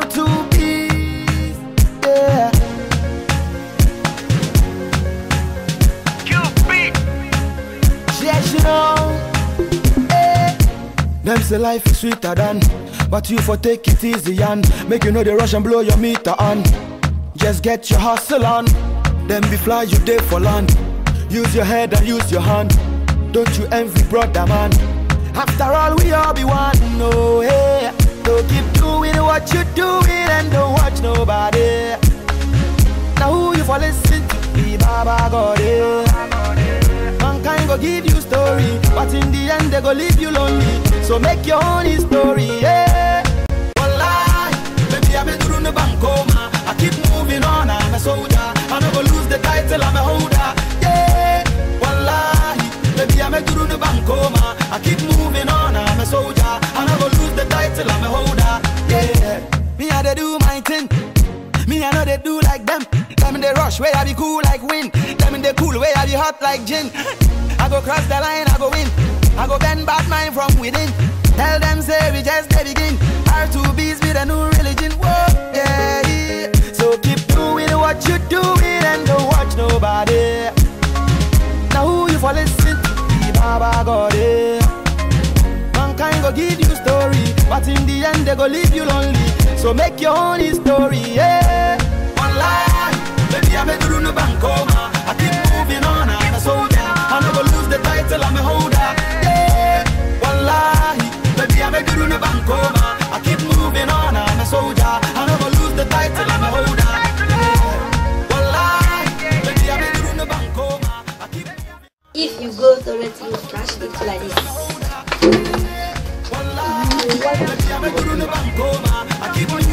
to be. Yeah. Yes, you know. Eh. Them say life is sweeter than, but you for take it easy and make you know the rush and blow your meter on. Just get your hustle on, then be fly you day for land. Use your head and use your hand. Don't you envy brother man? After all, we all be one. No, oh. What you doing and don't watch nobody. Now who you for listen to? Be Baba God, eh. Mankind go give you story, but in the end they go leave you lonely. So make your own story, yeah. Wallahi, baby I'm a through the bankoma. I keep moving on, I'm a soldier. I never lose the title, I'm a holder, yeah. Wallahi, baby I'm a through the bankoma. I keep moving on, I do my thing. Me I know they do like them. Them in the rush where I be cool like wind. Them in the cool where I be hot like gin. I go cross the line, I go win. I go bend bad mind from within. Tell them say we just the begin. R2Bees with a new religion. Whoa, yeah, yeah. So keep doing what you're doing and don't watch nobody. Now who you for listen to? Be Baba God, eh. Mankind go give you story, but in the end they go leave you lonely. So make your own story, yeah. Online, baby I'm a the bankoma. I keep moving on, I'm a soldier. I never lose the title, I'm a holder, yeah. Wallahi, baby I'm a the bankoma. I keep moving on, I'm a soldier. I never lose the title, I'm a holder, yeah. Wallahi, baby I'm a through the bankoma. If you go to it, you flash it like this. I'm a through the bankoma. I